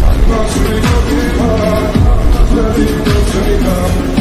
I'm not sure. Jamaica.